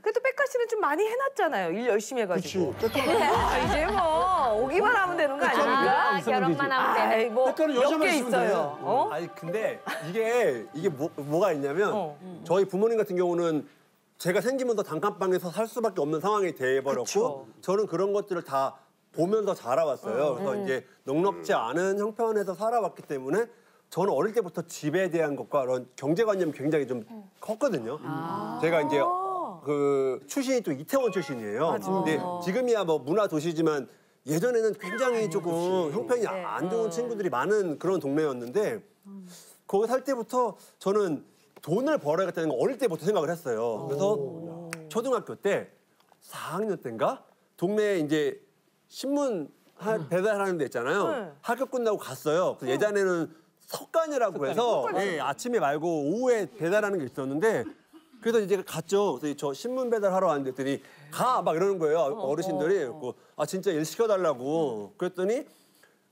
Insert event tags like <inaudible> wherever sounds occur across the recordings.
그래도 백가 씨는 좀 많이 해놨잖아요. 일 열심히 해가지고. 그치. 아, 이제 뭐 오기만 하면 되는 거 아닙니까? 아, 결혼만 하면 되네. 아이 백가는 뭐몇 여자만 개 있으면 있어요. 돼. 어? 아니 근데 이게 이게 뭐, 뭐가 있냐면 어. 저희 부모님 같은 경우는 제가 생기면서 단칸방에서 살 수밖에 없는 상황이 돼버렸고 그쵸. 저는 그런 것들을 다 보면서 자라왔어요. 그래서 이제 넉넉지 않은 형편에서 살아왔기 때문에 저는 어릴 때부터 집에 대한 것과 그런 경제관념이 굉장히 좀 컸거든요. 제가 이제 그 출신이 또 이태원 출신이에요. 근데 지금이야 뭐 문화 도시지만 예전에는 굉장히 조금 형편이 안 좋은 친구들이 많은 그런 동네였는데 거기 살 때부터 저는 돈을 벌어야겠다는 거 어릴 때부터 생각을 했어요. 그래서 초등학교 때 4학년 때인가 동네에 이제 신문 하- 배달하는 데 있잖아요. 네. 학교 끝나고 갔어요. 그 예전에는 석간이라고 해서 예, 아침에 말고 오후에 배달하는 게 있었는데 그래서 이제 갔죠. 그래서 저 신문 배달하러 왔는데 했더니 가 막 이러는 거예요. 어르신들이. 그래갖고 아 진짜 일 시켜달라고. 그랬더니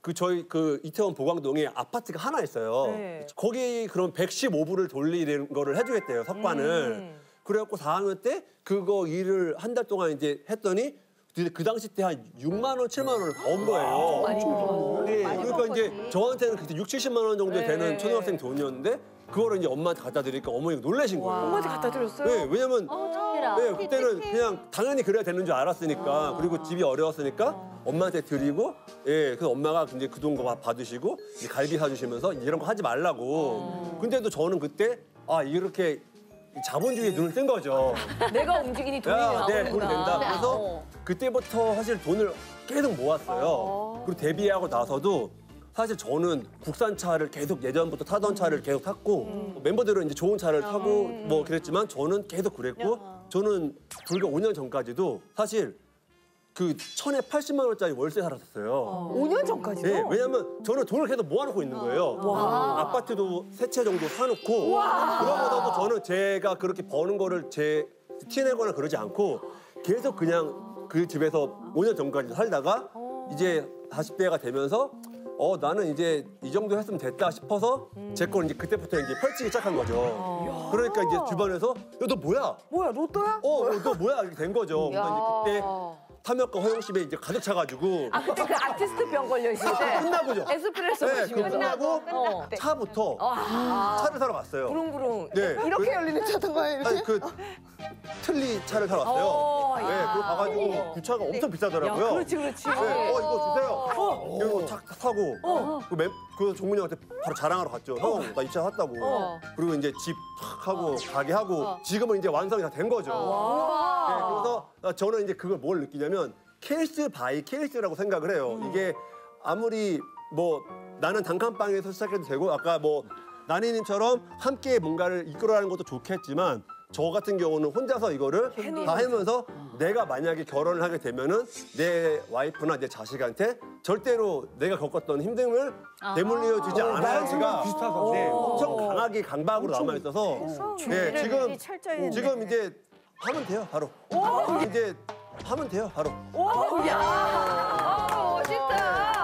그 저희 그 이태원 보광동에 아파트가 하나 있어요. 네. 거기 그럼 115부를 돌리는 거를 해주겠대요 석관을. 그래갖고 4학년 때 그거 일을 한 달 동안 이제 했더니 근데 그 당시 때 한 6만 원, 7만 원을 번 거예요. 네, 그러니까 이제 저한테는 그때 6, 70만 원 정도 되는 초등학생 돈이었는데 그거를 이제 엄마한테 갖다 드리니까 어머니가 놀라신 거예요. 엄마한테 갖다 드렸어요? 네, 왜냐면 어, 네, 그때는 그냥 당연히 그래야 되는 줄 알았으니까 그리고 집이 어려웠으니까 엄마한테 드리고 예 그래서 엄마가 이제 그 돈 받으시고 이제 갈비 사주시면서 이런 거 하지 말라고. 근데도 저는 그때 아 이렇게 자본주의에 눈을 뜬 거죠. <laughs> 내가 움직이니 돈이 야. 네, 돈이 된다. 그래서 어. 그때부터 사실 돈을 계속 모았어요. 그리고 데뷔하고 나서도 사실 저는 국산 차를 계속 예전부터 타던 차를 계속 탔고 멤버들은 이제 좋은 차를 타고 뭐 그랬지만 저는 계속 그랬고 저는 불과 5년 전까지도 사실 그 천에 80만 원짜리 월세 살았었어요. 5년 전까지요? 네, 왜냐면 저는 돈을 계속 모아놓고 있는 거예요. 아파트도 세 채 정도 사놓고 그러고서도 저는 제가 그렇게 버는 거를 제 티내거나 그러지 않고 계속 그냥 그 집에서 5년 전까지 살다가 이제 40대가 되면서 어 나는 이제 이 정도 했으면 됐다 싶어서 제 걸 이제 그때부터 이제 펼치기 시작한 거죠. 그러니까 이제 주변에서 야 너 뭐야? 뭐야 로또야? 어 너 뭐야 이렇게 된 거죠. 그러니까 이제 그때 탐욕과 허영심에 이제 가득 차가지고 아 그때 그 아티스트 병 걸려 있을 때 끝나고죠. 에스프레소 네, 마시면서 끝나고 어. 차부터 차를 사러 갔어요. 부릉부릉 네. 이렇게 그- 열리는 차던 거예요 이렇게? 아니 그 틀리 차를 사러 갔어요. 어, 네, 야. 그거 가가지고 그 차가 엄청 비싸더라고요. 야, 그렇지 그렇지 네, 어 이거 주세요. 이러고 착 타고 그, 멤, 그 종민이 형한테 바로 자랑하러 갔죠. 형 나 이 차 샀다고. 어. 그리고 이제 집 탁 하고 가게 하고 지금은 이제 완성이 다 된 거죠. 네, 그래서 저는 이제 그걸 뭘 느끼냐면 case by case라고 생각을 해요. 이게 아무리 뭐 나는 단칸방에서 시작해도 되고 아까 뭐 나니님처럼 함께 뭔가를 이끌어가는 것도 좋겠지만 저 같은 경우는 혼자서 이거를 다 하면서 내가 만약에 결혼을 하게 되면은 내 와이프나 내 자식한테 절대로 내가 겪었던 힘듦을 되물려 주지 않아야 제가 네, 엄청 강하게 강박으로 남아 있어서 네, 지금 지금 이제 하면 돼요 바로. 이제 하면 돼요 바로. 오, 야, 아, 멋있다.